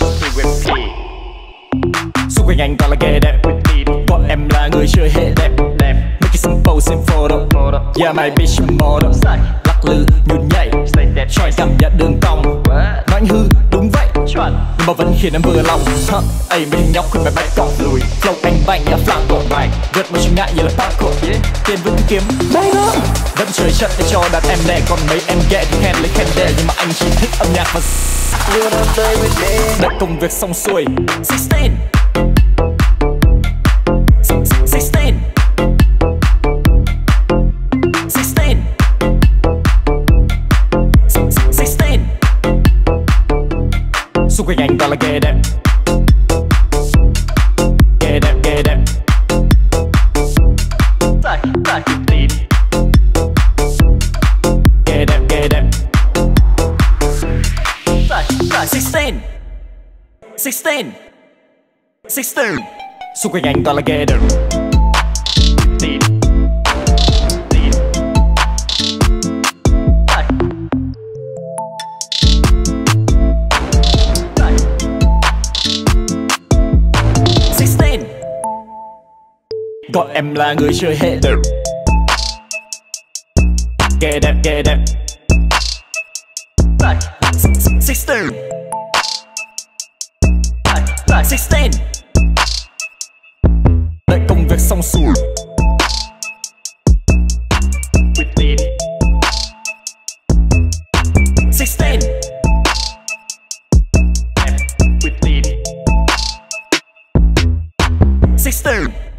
dance to with me Xung quanh anh toàn là ghê đẹp Bọn em là người chơi hệ đẹp. Đẹp. Make it simple, simple photo Yeah my bitch model Lắc lư, nhún nhảy. Cho anh cảm nhận đường cong. Nói anh hư, đúng vậy. Chuẩn. Nhưng mà vẫn khiến em vừa lòng. Hả, ấy mình nhóc khi mày bay cọc lùi. Flow anh bay là flag của mày. Vượt một chừng ngại như là parkour yeah. Tiền vẫn kiếm, bay nó Vẫn chơi chất để cho đàn em đẻ. Còn mấy em ghẹ thì khen lấy khen đẻ anh chỉ thích âm nhạc và đã công việc xong xuôi. 16 16 16 16 Xung quanh anh toàn là ghê đẹp. 16 16 16 Xung quanh anh toàn là ghê đẹp Sixteen. Gọi em là người chơi hệ đẹp Ghê đẹp, ghê đẹp. Sixteen. Sixteen. Đợi công việc xong xuôi. Sixteen. Sixteen.